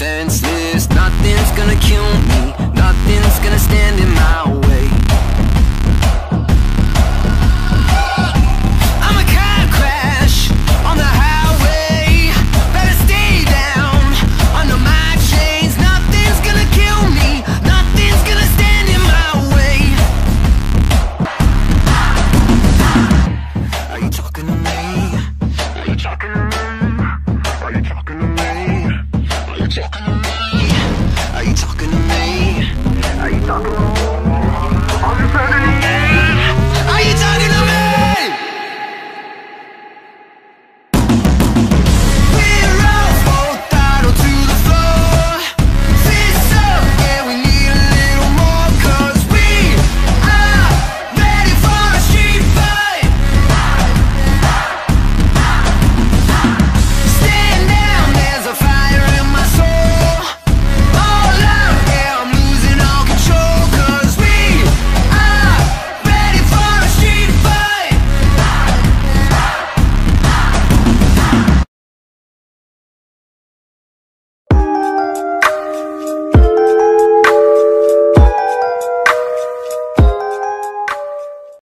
senseless. Nothing's gonna kill me. Nothing's gonna stand in my way.